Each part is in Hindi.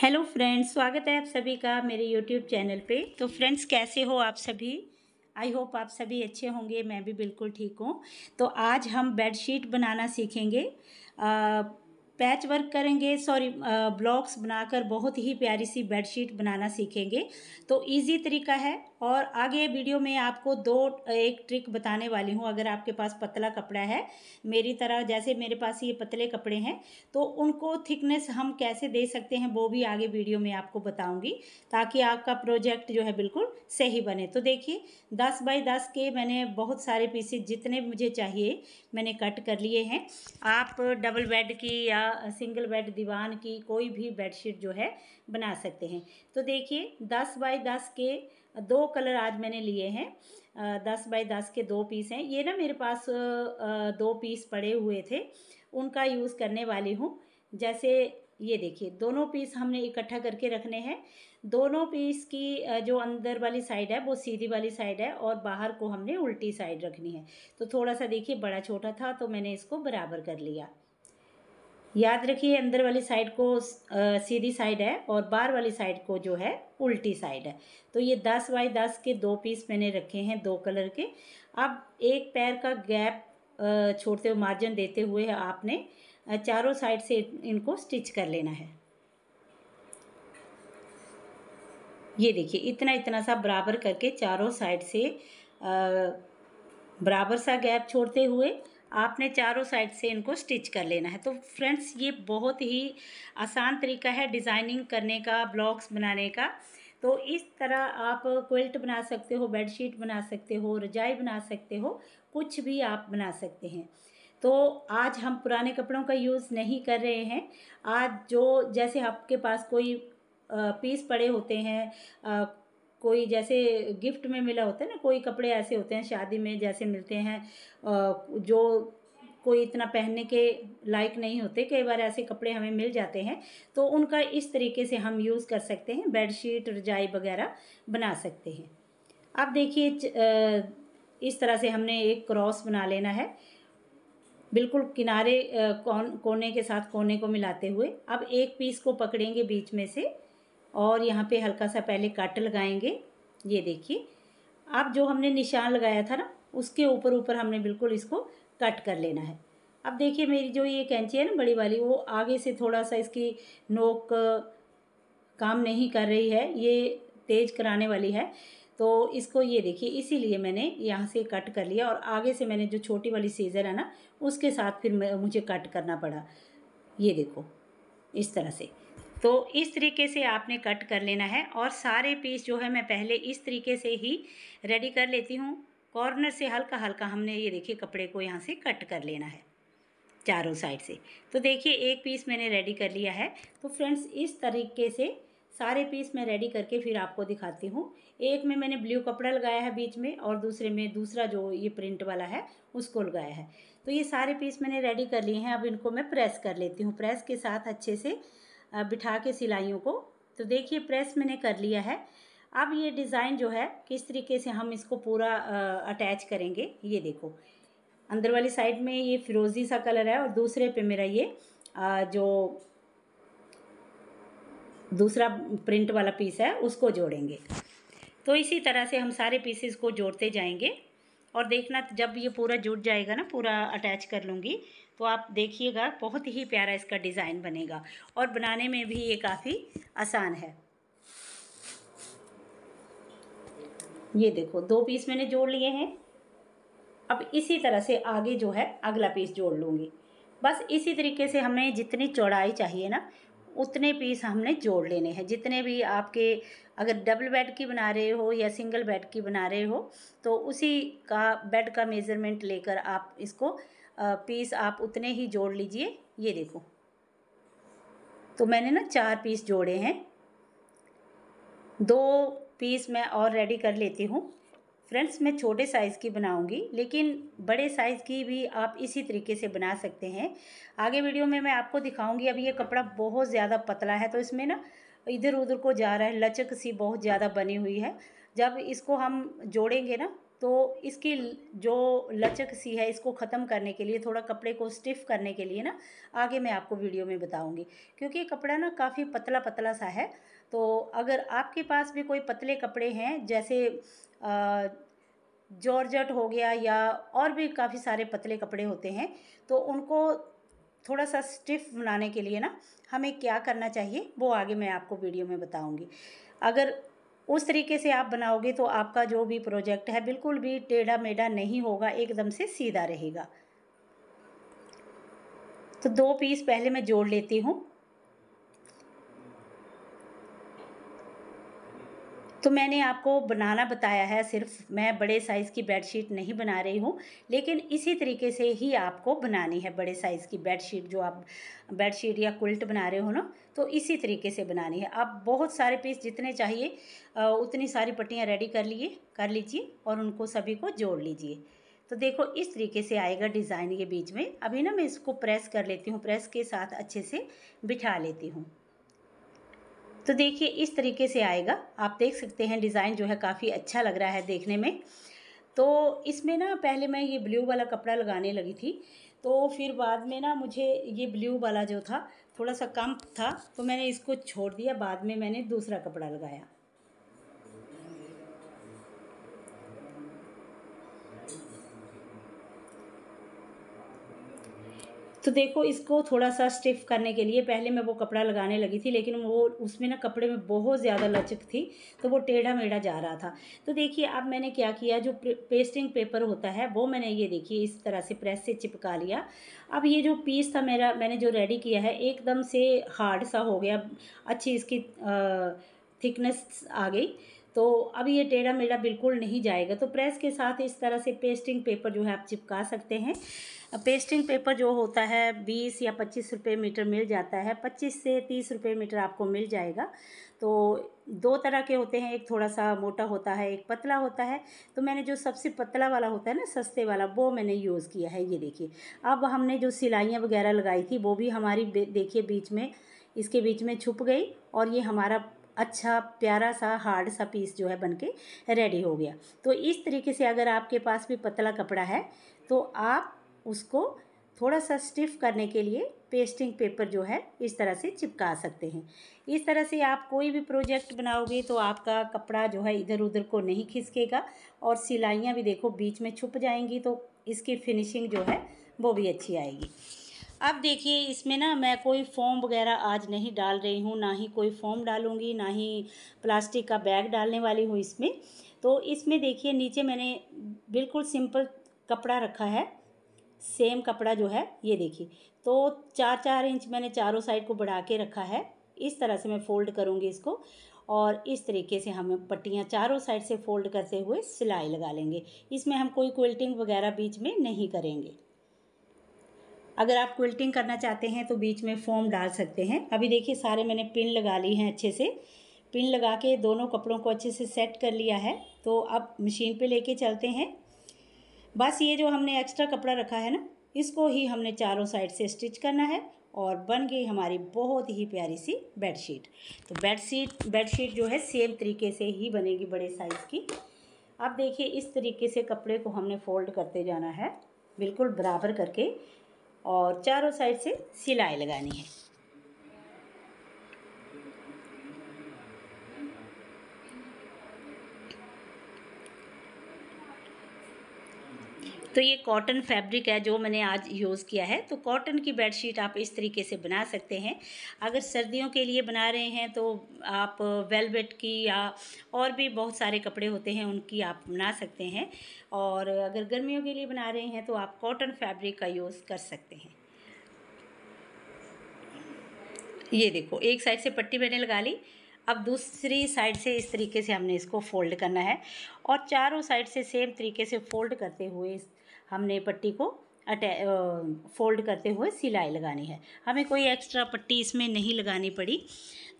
हेलो फ्रेंड्स, स्वागत है आप सभी का मेरे यूट्यूब चैनल पे। तो फ्रेंड्स, कैसे हो आप सभी? आई होप आप सभी अच्छे होंगे, मैं भी बिल्कुल ठीक हूँ। तो आज हम बेडशीट बनाना सीखेंगे। पैच वर्क करेंगे सॉरी ब्लॉक्स बनाकर बहुत ही प्यारी सी बेडशीट बनाना सीखेंगे। तो इजी तरीका है। और आगे वीडियो में आपको दो, एक ट्रिक बताने वाली हूँ, अगर आपके पास पतला कपड़ा है, मेरी तरह जैसे मेरे पास ये पतले कपड़े हैं तो उनको थिकनेस हम कैसे दे सकते हैं, वो भी आगे वीडियो में आपको बताऊँगी, ताकि आपका प्रोजेक्ट जो है बिल्कुल सही बने। तो देखिए, दस बाई दस के मैंने बहुत सारे पीसेज जितने मुझे चाहिए, मैंने कट कर लिए हैं। आप डबल बेड की या सिंगल बेड दीवान की कोई भी बेडशीट जो है बना सकते हैं। तो देखिए, दस बाई दस के दो कलर आज मैंने लिए हैं। दस बाई दस के दो पीस हैं। ये ना मेरे पास दो पीस पड़े हुए थे। उनका यूज़ करने वाली हूँ। जैसे ये देखिए, दोनों पीस हमने इकट्ठा करके रखने हैं। दोनों पीस की जो अंदर वाली साइड है, वो सीधी वाली साइड है और बाहर को हमने उल्टी साइड रखनी है। तो थोड़ा सा देखिए, बड़ा छोटा था तो मैंने इसको बराबर कर लिया। याद रखिए, अंदर वाली साइड को सीधी साइड है और बाहर वाली साइड को जो है, उल्टी साइड है। तो ये दस बाई दस के दो पीस मैंने रखे हैं, दो कलर के। अब एक पैर का गैप छोड़ते हुए मार्जिन देते हुए आपने चारों साइड से इनको स्टिच कर लेना है। ये देखिए, इतना इतना सा बराबर करके चारों साइड से बराबर सा गैप छोड़ते हुए आपने चारों साइड से इनको स्टिच कर लेना है। तो फ्रेंड्स, ये बहुत ही आसान तरीका है डिज़ाइनिंग करने का, ब्लॉक्स बनाने का। तो इस तरह आप क्विल्ट बना सकते हो, बेडशीट बना सकते हो, रजाई बना सकते हो, कुछ भी आप बना सकते हैं। तो आज हम पुराने कपड़ों का यूज़ नहीं कर रहे हैं। आज जो जैसे आपके पास कोई पीस पड़े होते हैं कोई जैसे गिफ्ट में मिला होता है ना, कोई कपड़े ऐसे होते हैं शादी में जैसे मिलते हैं जो कोई इतना पहनने के लायक नहीं होते, कई बार ऐसे कपड़े हमें मिल जाते हैं तो उनका इस तरीके से हम यूज़ कर सकते हैं बेडशीट रजाई वगैरह बना सकते हैं। अब देखिए इस तरह से हमने एक क्रॉस बना लेना है। बिल्कुल किनारे कौन, कोने के साथ कोने को मिलाते हुए। अब एक पीस को पकड़ेंगे बीच में से। और यहाँ पे हल्का सा पहले कट लगाएँगे। ये देखिए अब जो हमने निशान लगाया था ना, उसके ऊपर ऊपर हमने बिल्कुल इसको कट कर लेना है। अब देखिए, मेरी जो ये कैंची है ना, बड़ी वाली, वो आगे से थोड़ा सा इसकी नोक काम नहीं कर रही है, ये तेज़ कराने वाली है। तो इसको ये देखिए, इसीलिए मैंने यहाँ से कट कर लिया और आगे से मैंने जो छोटी वाली सीज़र है ना, उसके साथ फिर मुझे कट करना पड़ा। ये देखो, इस तरह से। तो इस तरीके से आपने कट कर लेना है और सारे पीस जो है मैं पहले इस तरीके से ही रेडी कर लेती हूँ। कॉर्नर से हल्का हल्का हमने ये देखिए कपड़े को यहाँ से कट कर लेना है, चारों साइड से। तो देखिए एक पीस मैंने रेडी कर लिया है। तो फ्रेंड्स इस तरीके से सारे पीस मैं रेडी करके फिर आपको दिखाती हूँ। एक में मैंने ब्लू कपड़ा लगाया है बीच में और दूसरे में दूसरा जो ये प्रिंट वाला है, उसको लगाया है। तो ये सारे पीस मैंने रेडी कर लिए हैं। अब इनको मैं प्रेस कर लेती हूँ। प्रेस के साथ अच्छे से बिठा के सिलाइयों को। तो देखिए प्रेस मैंने कर लिया है। अब ये डिज़ाइन जो है किस तरीके से हम इसको पूरा अटैच करेंगे ये देखो। अंदर वाली साइड में ये फिरोज़ी सा कलर है और दूसरे पे मेरा ये आ, जो दूसरा प्रिंट वाला पीस है उसको जोड़ेंगे। तो इसी तरह से हम सारे पीसेस को जोड़ते जाएँगे और देखना जब ये पूरा जुट जाएगा ना पूरा अटैच कर लूँगी तो आप देखिएगा, बहुत ही प्यारा इसका डिज़ाइन बनेगा और बनाने में भी ये काफ़ी आसान है। ये देखो, दो पीस मैंने जोड़ लिए हैं। अब इसी तरह से आगे जो है, अगला पीस जोड़ लूँगी। बस इसी तरीके से हमें जितनी चौड़ाई चाहिए ना, उतने पीस हमने जोड़ लेने हैं। जितने भी आपके अगर डबल बेड की बना रहे हो या सिंगल बेड की बना रहे हो तो उसी का बेड का मेज़रमेंट लेकर आप इसको पीस आप उतने ही जोड़ लीजिए, ये देखो। तो मैंने ना चार पीस जोड़े हैं। दो पीस मैं और रेडी कर लेती हूँ। फ्रेंड्स मैं छोटे साइज़ की बनाऊँगी, लेकिन बड़े साइज़ की भी आप इसी तरीके से बना सकते हैं। आगे वीडियो में मैं आपको दिखाऊँगी, अभी ये कपड़ा बहुत ज़्यादा पतला है तो इसमें ना इधर उधर को जा रहा है, लचक सी बहुत ज़्यादा बनी हुई है। जब इसको हम जोड़ेंगे ना तो इसकी जो लचक सी है, इसको ख़त्म करने के लिए, थोड़ा कपड़े को स्टिफ़ करने के लिए ना, आगे मैं आपको वीडियो में बताऊँगी। क्योंकि कपड़ा ना काफ़ी पतला पतला सा है तो अगर आपके पास भी कोई पतले कपड़े हैं, जैसे जॉर्जट हो गया या और भी काफ़ी सारे पतले कपड़े होते हैं तो उनको थोड़ा सा स्टिफ बनाने के लिए ना, हमें क्या करना चाहिए, वो आगे मैं आपको वीडियो में बताऊँगी। अगर उस तरीके से आप बनाओगे तो आपका जो भी प्रोजेक्ट है बिल्कुल भी टेढ़ा मेढ़ा नहीं होगा, एकदम से सीधा रहेगा। तो दो पीस पहले मैं जोड़ लेती हूँ। तो मैंने आपको बनाना बताया है, सिर्फ़ मैं बड़े साइज़ की बेडशीट नहीं बना रही हूँ, लेकिन इसी तरीके से ही आपको बनानी है बड़े साइज़ की बेडशीट जो आप बेडशीट या कुल्ट बना रहे हो ना तो इसी तरीके से बनानी है। आप बहुत सारे पीस जितने चाहिए उतनी सारी पट्टियाँ रेडी कर लिए, कर लीजिए और उनको सभी को जोड़ लीजिए। तो देखो, इस तरीके से आएगा डिज़ाइन के बीच में। अभी ना मैं इसको प्रेस कर लेती हूँ प्रेस के साथ अच्छे से बिठा लेती हूँ। तो देखिए, इस तरीके से आएगा। आप देख सकते हैं डिज़ाइन जो है काफ़ी अच्छा लग रहा है देखने में। तो इसमें ना पहले मैं ये ब्लू वाला कपड़ा लगाने लगी थी तो फिर बाद में ना मुझे ये ब्लू वाला जो था, थोड़ा सा कम था तो मैंने इसको छोड़ दिया। बाद में मैंने दूसरा कपड़ा लगाया। तो देखो, इसको थोड़ा सा स्टिफ करने के लिए पहले मैं वो कपड़ा लगाने लगी थी, लेकिन वो उसमें ना कपड़े में बहुत ज़्यादा लचक थी तो वो टेढ़ा मेढ़ा जा रहा था। तो देखिए, अब मैंने क्या किया, जो पेस्टिंग पेपर होता है, वो मैंने ये देखिए, इस तरह से प्रेस से चिपका लिया। अब ये जो पीस था मेरा, मैंने जो रेडी किया है, एकदम से हार्ड सा हो गया, अच्छी इसकी थिकनेस आ गई। तो अब ये टेढ़ा मेढ़ा बिल्कुल नहीं जाएगा। तो प्रेस के साथ इस तरह से पेस्टिंग पेपर जो है आप चिपका सकते हैं। पेस्टिंग पेपर जो होता है, बीस या पच्चीस रुपये मीटर मिल जाता है। पच्चीस से तीस रुपये मीटर आपको मिल जाएगा। तो दो तरह के होते हैं। एक थोड़ा सा मोटा होता है, एक पतला होता है। तो मैंने जो सबसे पतला वाला होता है ना, सस्ते वाला, वो मैंने यूज़ किया है। ये देखिए, अब हमने जो सिलाइयाँ वगैरह लगाई थी, वो भी हमारी देखिए बीच में, इसके बीच में छुप गई और ये हमारा अच्छा प्यारा सा हार्ड सा पीस जो है बनके रेडी हो गया। तो इस तरीके से अगर आपके पास भी पतला कपड़ा है तो आप उसको थोड़ा सा स्टिफ करने के लिए पेस्टिंग पेपर जो है, इस तरह से चिपका सकते हैं। इस तरह से आप कोई भी प्रोजेक्ट बनाओगे तो आपका कपड़ा जो है इधर उधर को नहीं खिसकेगा और सिलाइयाँ भी देखो बीच में छुप जाएँगी तो इसकी फिनिशिंग जो है, वो भी अच्छी आएगी। अब देखिए, इसमें ना मैं कोई फॉर्म वगैरह आज नहीं डाल रही हूँ, ना ही कोई फॉर्म डालूँगी, ना ही प्लास्टिक का बैग डालने वाली हूँ इसमें। तो इसमें देखिए, नीचे मैंने बिल्कुल सिंपल कपड़ा रखा है सेम कपड़ा जो है, ये देखिए। तो चार चार इंच मैंने चारों साइड को बढ़ा के रखा है, इस तरह से मैं फ़ोल्ड करूँगी इसको और इस तरीके से हम पट्टियाँ चारों साइड से फ़ोल्ड करते हुए सिलाई लगा लेंगे। इसमें हम कोई क्विल्टिंग वगैरह बीच में नहीं करेंगे। अगर आप क्विल्टिंग करना चाहते हैं तो बीच में फॉर्म डाल सकते हैं। अभी देखिए, सारे मैंने पिन लगा ली हैं अच्छे से। पिन लगा के दोनों कपड़ों को अच्छे से सेट कर लिया है। तो अब मशीन पे लेके चलते हैं। बस ये जो हमने एक्स्ट्रा कपड़ा रखा है ना, इसको ही हमने चारों साइड से स्टिच करना है और बन गई हमारी बहुत ही प्यारी सी बेडशीट तो बेडशीट बेडशीट जो है सेम तरीके से ही बनेगी बड़े साइज़ की। अब देखिए, इस तरीके से कपड़े को हमने फोल्ड करते जाना है। बिल्कुल बराबर करके और चारों साइड से सिलाई लगानी है। तो ये कॉटन फैब्रिक है जो मैंने आज यूज़ किया है। तो कॉटन की बेडशीट आप इस तरीके से बना सकते हैं। अगर सर्दियों के लिए बना रहे हैं तो आप वेलवेट की या और भी बहुत सारे कपड़े होते हैं, उनकी आप बना सकते हैं। और अगर गर्मियों के लिए बना रहे हैं तो आप कॉटन फैब्रिक का यूज़ कर सकते हैं। ये देखो, एक साइड से पट्टी मैंने लगा ली। अब दूसरी साइड से इस तरीके से हमने इसको फोल्ड करना है। और चारों साइड से सेम तरीके से फोल्ड करते हुए हमने पट्टी को अटै फोल्ड करते हुए सिलाई लगानी है। हमें कोई एक्स्ट्रा पट्टी इसमें नहीं लगानी पड़ी।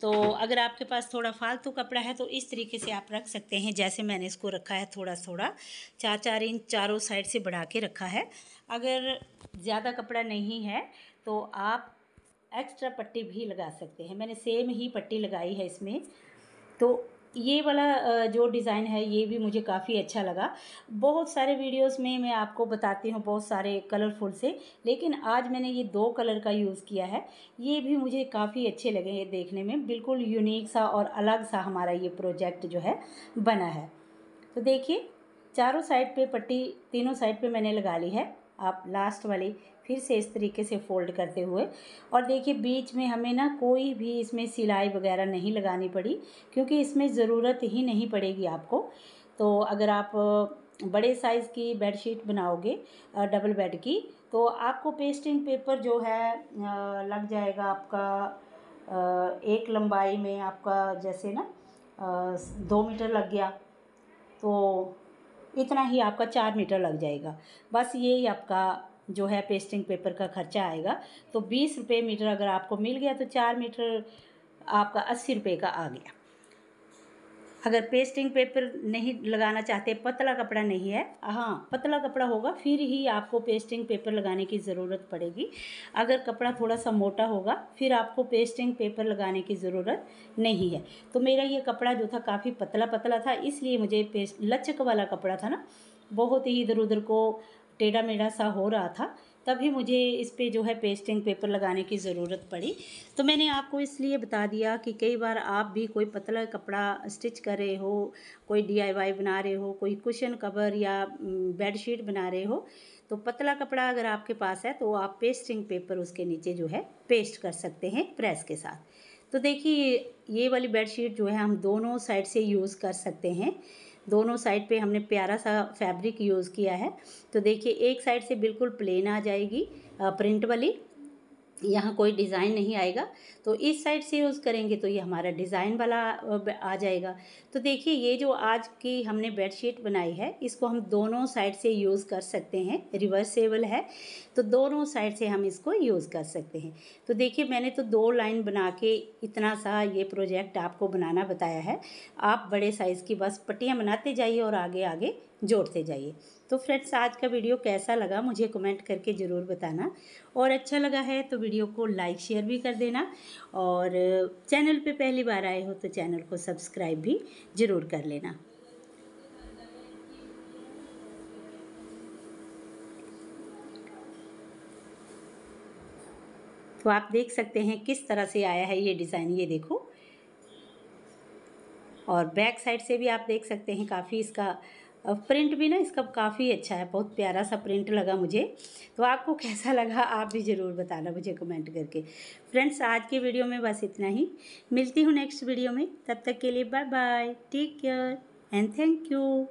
तो अगर आपके पास थोड़ा फालतू कपड़ा है तो इस तरीके से आप रख सकते हैं, जैसे मैंने इसको रखा है थोड़ा थोड़ा चार चार इंच चारों साइड से बढ़ा के रखा है। अगर ज़्यादा कपड़ा नहीं है तो आप एक्स्ट्रा पट्टी भी लगा सकते हैं। मैंने सेम ही पट्टी लगाई है इसमें। तो ये वाला जो डिज़ाइन है, ये भी मुझे काफ़ी अच्छा लगा। बहुत सारे वीडियोस में मैं आपको बताती हूँ बहुत सारे कलरफुल से, लेकिन आज मैंने ये दो कलर का यूज़ किया है। ये भी मुझे काफ़ी अच्छे लगे ये देखने में। बिल्कुल यूनिक सा और अलग सा हमारा ये प्रोजेक्ट जो है, बना है। तो देखिए, चारों साइड पे पट्टी, तीनों साइड पे मैंने लगा ली है। आप लास्ट वाली फिर से इस तरीके से फोल्ड करते हुए। और देखिए, बीच में हमें ना कोई भी इसमें सिलाई वगैरह नहीं लगानी पड़ी, क्योंकि इसमें ज़रूरत ही नहीं पड़ेगी आपको। तो अगर आप बड़े साइज़ की बेडशीट बनाओगे डबल बेड की तो आपको पेस्टिंग पेपर जो है लग जाएगा आपका एक लंबाई में आपका जैसे ना दो मीटर लग गया। तो इतना ही आपका चार मीटर लग जाएगा। बस यही आपका जो है पेस्टिंग पेपर का खर्चा आएगा। तो बीस रुपये मीटर अगर आपको मिल गया तो चार मीटर आपका अस्सी रुपये का आ गया। अगर पेस्टिंग पेपर नहीं लगाना चाहते, पतला कपड़ा नहीं है हाँ पतला कपड़ा होगा, फिर ही आपको पेस्टिंग पेपर लगाने की ज़रूरत पड़ेगी। अगर कपड़ा थोड़ा सा मोटा होगा, फिर आपको पेस्टिंग पेपर लगाने की ज़रूरत नहीं है। तो मेरा ये कपड़ा जो था काफ़ी पतला पतला था, इसलिए मुझे पेस्ट लचक वाला कपड़ा था ना, बहुत ही इधर उधर को टेढ़ा मेढ़ा सा हो रहा था। तभी मुझे इस पर जो है पेस्टिंग पेपर लगाने की ज़रूरत पड़ी। तो मैंने आपको इसलिए बता दिया कि कई बार आप भी कोई पतला कपड़ा स्टिच कर रहे हो, कोई डीआईवाई बना रहे हो, कोई कुशन कवर या बेडशीट बना रहे हो तो पतला कपड़ा अगर आपके पास है तो आप पेस्टिंग पेपर उसके नीचे जो है पेस्ट कर सकते हैं प्रेस के साथ। तो देखिए, ये वाली बेडशीट जो है हम दोनों साइड से यूज़ कर सकते हैं। दोनों साइड पे हमने प्यारा सा फैब्रिक यूज़ किया है। तो देखिए, एक साइड से बिल्कुल प्लेन आ जाएगी प्रिंट वाली। यहाँ कोई डिज़ाइन नहीं आएगा तो इस साइड से यूज़ करेंगे तो ये हमारा डिज़ाइन वाला आ जाएगा। तो देखिए, ये जो आज की हमने बेडशीट बनाई है, इसको हम दोनों साइड से यूज़ कर सकते हैं, रिवर्सेबल है तो दोनों साइड से हम इसको यूज़ कर सकते हैं। तो देखिए, मैंने तो दो लाइन बना के इतना सा ये प्रोजेक्ट आपको बनाना बताया है। आप बड़े साइज़ की बस पट्टियाँ बनाते जाइए और आगे आगे जोड़ते जाइए। तो फ्रेंड्स, आज का वीडियो कैसा लगा मुझे कमेंट करके ज़रूर बताना। और अच्छा लगा है तो वीडियो को लाइक, शेयर भी कर देना और चैनल पे पहली बार आए हो तो चैनल को सब्सक्राइब भी ज़रूर कर लेना। तो आप देख सकते हैं किस तरह से आया है ये डिज़ाइन, ये देखो। और बैक साइड से भी आप देख सकते हैं, काफ़ी इसका प्रिंट भी ना इसका काफ़ी अच्छा है, बहुत प्यारा सा प्रिंट लगा मुझे। तो आपको कैसा लगा, आप भी ज़रूर बताना मुझे कमेंट करके। फ्रेंड्स आज के वीडियो में बस इतना ही। मिलती हूँ नेक्स्ट वीडियो में। तब तक के लिए bye bye take care and thank you